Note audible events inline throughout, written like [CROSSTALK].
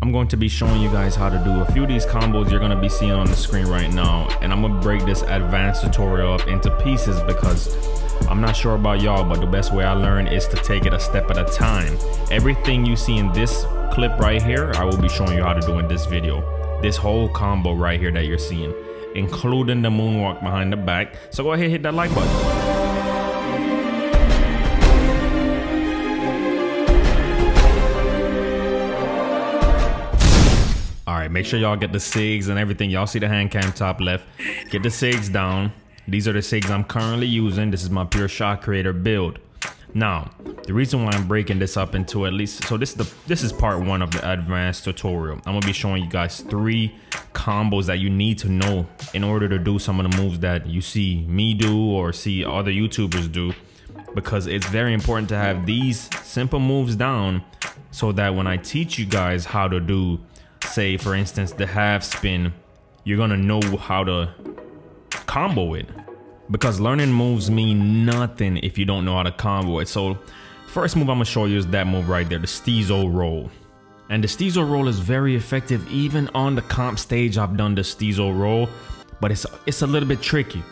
I'm going to be showing you guys how to do a few of these combos you're going to be seeing on the screen right now. And I'm going to break this advanced tutorial up into pieces because I'm not sure about y'all, but the best way I learn is to take it a step at a time. Everything you see in this clip right here, I will be showing you how to do in this video. This whole combo right here that you're seeing, including the moonwalk behind the back. So go ahead, hit that like button. Right, make sure y'all get the SIGs and everything. Y'all see the hand cam top left. Get the SIGs down. These are the SIGs I'm currently using. This is my pure shot creator build. Now, the reason why I'm breaking this up into at least, so this is the this is part one of the advanced tutorial. I'm gonna be showing you guys three combos that you need to know in order to do some of the moves that you see me do or see other YouTubers do, because it's very important to have these simple moves down so that when I teach you guys how to do say for instance the half spin you're gonna know how to combo it. Because learning moves mean nothing if you don't know how to combo it. So first move i'm gonna show you is that move right there the steezo roll. And the steezo roll is very effective even on the comp stage i've done the steezo roll but it's it's a little bit tricky.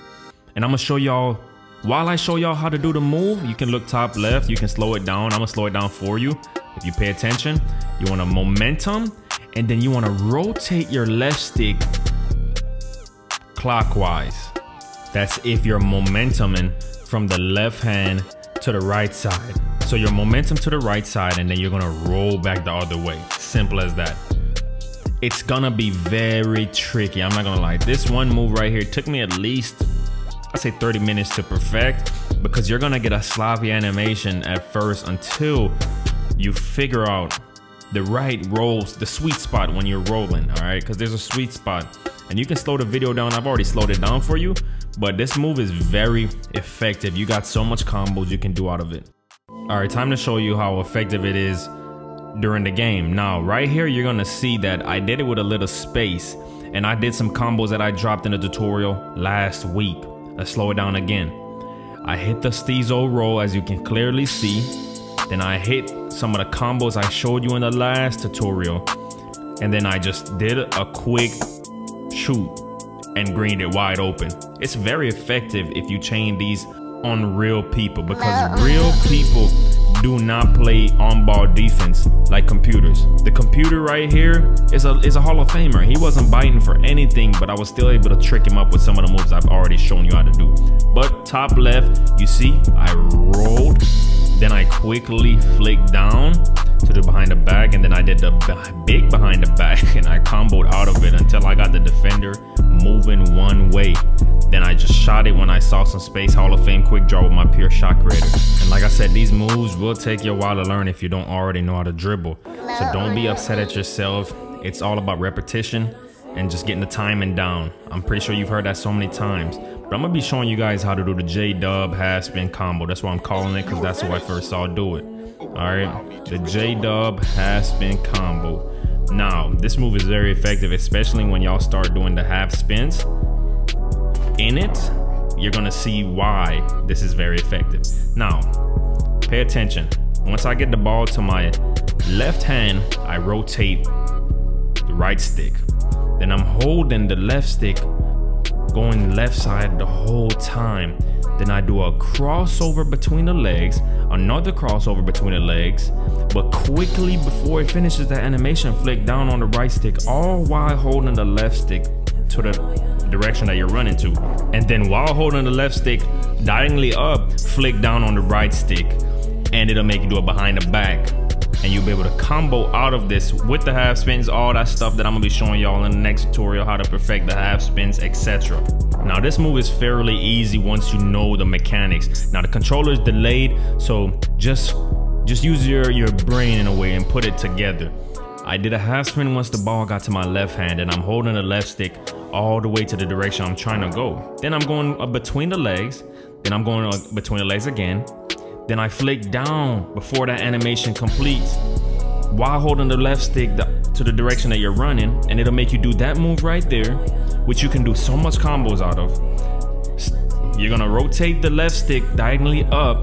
And i'm gonna show y'all while i show y'all how to do the move you can look top left you can slow it down. I'm gonna slow it down for you. If you pay attention you want a momentum and then you want to rotate your left stick clockwise. That's if you're momentuming from the left hand to the right side. So your momentum to the right side and then you're gonna roll back the other way. Simple as that. It's gonna be very tricky. I'm not gonna lie. This one move right here took me at least, I say 30 minutes to perfect because you're gonna get a sloppy animation at first until you figure out the right rolls, the sweet spot when you're rolling, all right? Because there's a sweet spot. And you can slow the video down. I've already slowed it down for you. But this move is very effective. You got so much combos you can do out of it. All right, time to show you how effective it is during the game. Now, right here, you're gonna see that I did it with a little space. And I did some combos that I dropped in the tutorial last week. Let's slow it down again. I hit the Steezo roll as you can clearly see. Then I hit some of the combos I showed you in the last tutorial. And then I just did a quick shoot and greened it wide open. It's very effective if you chain these on real people because real people do not play on-ball defense like computers. The computer right here is a is a Hall of Famer. He wasn't biting for anything, but I was still able to trick him up with some of the moves I've already shown you how to do. But top left, you see, I rolled then I quickly flicked down to the behind the back and then I did the big behind the back [LAUGHS] and I comboed out of it until I got the defender moving one way. Then I just shot it when I saw some Space Hall of Fame quick draw with my pure shot creator. And like I said, these moves will take you a while to learn if you don't already know how to dribble. So don't be upset at yourself. It's all about repetition and just getting the timing down. I'm pretty sure you've heard that so many times. But I'm gonna be showing you guys how to do the J-Dub half spin combo. That's why I'm calling it because that's who I first saw do it. All right, the J-Dub half spin combo. Now, this move is very effective, especially when y'all start doing the half spins. In it, you're gonna see why this is very effective. Now, pay attention. Once I get the ball to my left hand, I rotate the right stick. Then I'm holding the left stick going left side the whole time. Then I do a crossover between the legs, another crossover between the legs, but quickly before it finishes the animation, flick down on the right stick, all while holding the left stick to the direction that you're running to. And then while holding the left stick diagonally up, flick down on the right stick, and it'll make you do it behind the back and you'll be able to combo out of this with the half spins, all that stuff that I'm gonna be showing y'all in the next tutorial, how to perfect the half spins, etc. Now this move is fairly easy once you know the mechanics. Now the controller is delayed, so just just use your, your brain in a way and put it together. I did a half spin once the ball got to my left hand and I'm holding the left stick all the way to the direction I'm trying to go. Then I'm going uh, between the legs, then I'm going uh, between the legs again, then I flick down before that animation completes while holding the left stick to the direction that you're running and it'll make you do that move right there, which you can do so much combos out of. You're gonna rotate the left stick diagonally up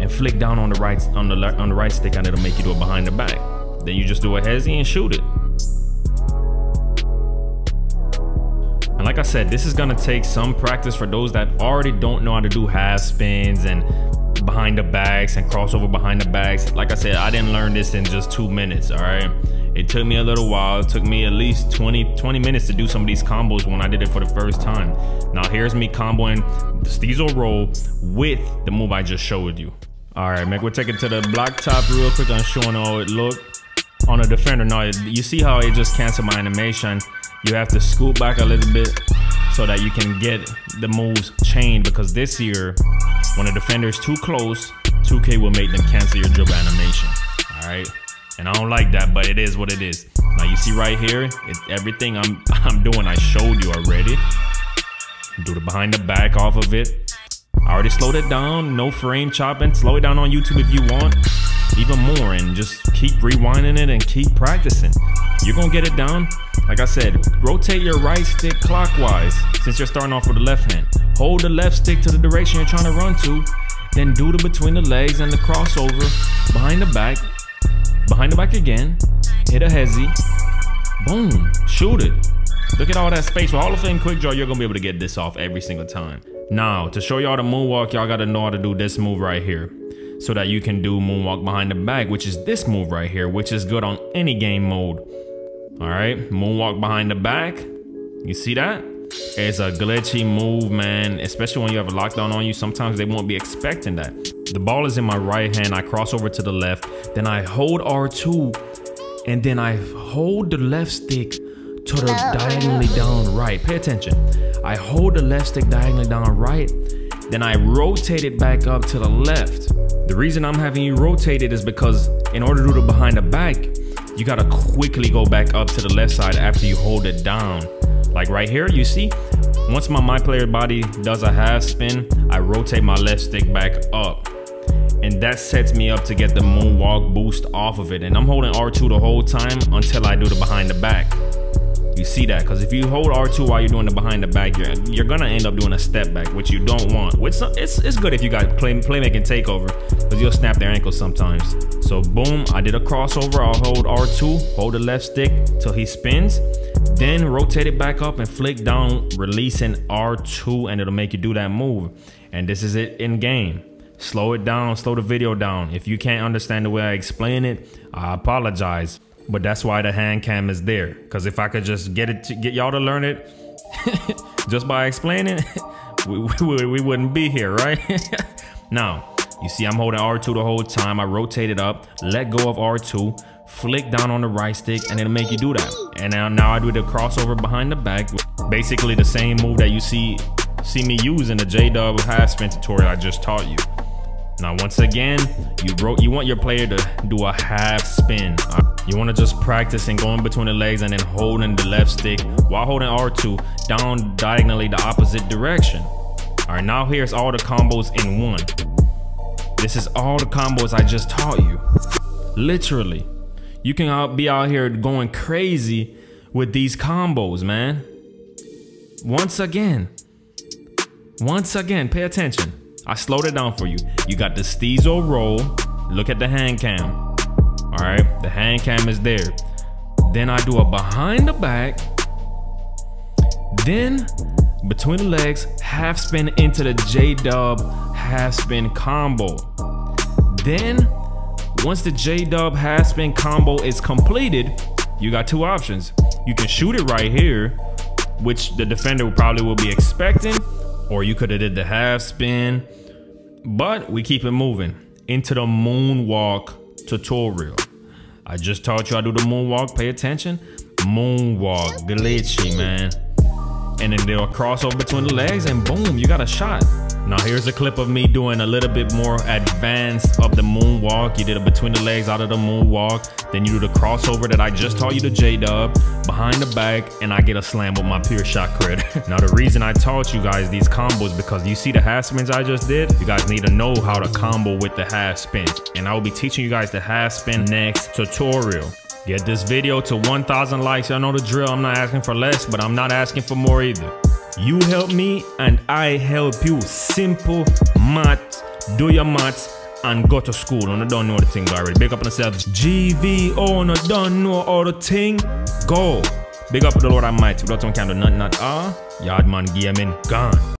and flick down on the right on the on the right stick and it'll make you do it behind the back. Then you just do a hezzy and shoot it. And like I said, this is gonna take some practice for those that already don't know how to do half spins and behind the bags and crossover behind the bags. Like I said, I didn't learn this in just two minutes, all right? It took me a little while. It took me at least 20, 20 minutes to do some of these combos when I did it for the first time. Now here's me comboing the Steezo roll with the move I just showed you. All right, we'll take it to the block top real quick I'm showing how it looked on a defender. Now, you see how it just canceled my animation. You have to scoot back a little bit so that you can get the moves chained because this year, when a defender is too close, 2K will make them cancel your dribble animation. All right. And I don't like that, but it is what it is. Now you see right here, it's everything I'm [LAUGHS] I'm doing, I showed you already. Do the behind the back off of it. I already slowed it down, no frame chopping. Slow it down on YouTube if you want, even more, and just keep rewinding it and keep practicing. You're gonna get it down. Like I said, rotate your right stick clockwise since you're starting off with the left hand. Hold the left stick to the direction you're trying to run to, then do the between the legs and the crossover, behind the back, behind the back again, hit a hezzy, boom, shoot it. Look at all that space. With Hall of Fame Quick Draw, you're gonna be able to get this off every single time. Now, to show y'all the moonwalk, y'all gotta know how to do this move right here. So that you can do moonwalk behind the back, which is this move right here, which is good on any game mode. All right, moonwalk behind the back. You see that? It's a glitchy move, man, especially when you have a lockdown on you. Sometimes they won't be expecting that. The ball is in my right hand. I cross over to the left. Then I hold R2 and then I hold the left stick to the diagonally down right. Pay attention. I hold the left stick diagonally down right. Then I rotate it back up to the left. The reason I'm having you rotate it is because in order to do the behind the back, you gotta quickly go back up to the left side after you hold it down. Like right here, you see, once my my player body does a half spin, I rotate my left stick back up. And that sets me up to get the moonwalk boost off of it. And I'm holding R2 the whole time until I do the behind the back. You see that? Because if you hold R2 while you're doing the behind the back, you're, you're gonna end up doing a step back, which you don't want. Which it's, it's good if you got play, playmaking takeover, because you'll snap their ankles sometimes. So boom, I did a crossover. I'll hold R2, hold the left stick till he spins, then rotate it back up and flick down, releasing R2, and it'll make you do that move. And this is it in game. Slow it down, slow the video down. If you can't understand the way I explain it, I apologize. But that's why the hand cam is there. Cause if I could just get it to get y'all to learn it [LAUGHS] just by explaining, [LAUGHS] we, we, we wouldn't be here, right? [LAUGHS] now, you see I'm holding R2 the whole time. I rotate it up, let go of R2, flick down on the right stick, and it'll make you do that. And now, now I do the crossover behind the back. Basically the same move that you see see me use in the J-Dub half spin tutorial I just taught you. Now, once again, you wrote you want your player to do a half spin. You want to just practice and going between the legs and then holding the left stick while holding R2 down diagonally the opposite direction. All right, now here's all the combos in one. This is all the combos I just taught you. Literally. You can be out here going crazy with these combos, man. Once again, once again, pay attention. I slowed it down for you. You got the Steezo roll. Look at the hand cam. All right, the hand cam is there. Then I do a behind the back. Then between the legs, half spin into the J-Dub half spin combo. Then once the J-Dub half spin combo is completed, you got two options. You can shoot it right here, which the defender probably will be expecting, or you could have did the half spin, but we keep it moving into the moonwalk tutorial. I just taught you how to do the moonwalk. Pay attention. Moonwalk, glitchy, man. And then they'll cross over between the legs and boom, you got a shot. Now here's a clip of me doing a little bit more advanced of the moonwalk. You did it between the legs out of the moonwalk. Then you do the crossover that I just taught you to J-Dub behind the back and I get a slam with my pure shot crit. [LAUGHS] now the reason I taught you guys these combos because you see the half spins I just did? You guys need to know how to combo with the half spins. And I will be teaching you guys the half spin next tutorial. Get this video to 1,000 likes. I know the drill. I'm not asking for less, but I'm not asking for more either. You help me and I help you. Simple math. Do your maths and go to school. And I don't know the thing already. Big up on yourself. GVO and don't know all the thing. Go. Big up the Lord Almighty. Without some kind of nothing at all. Ah. YaadMan gaming gone.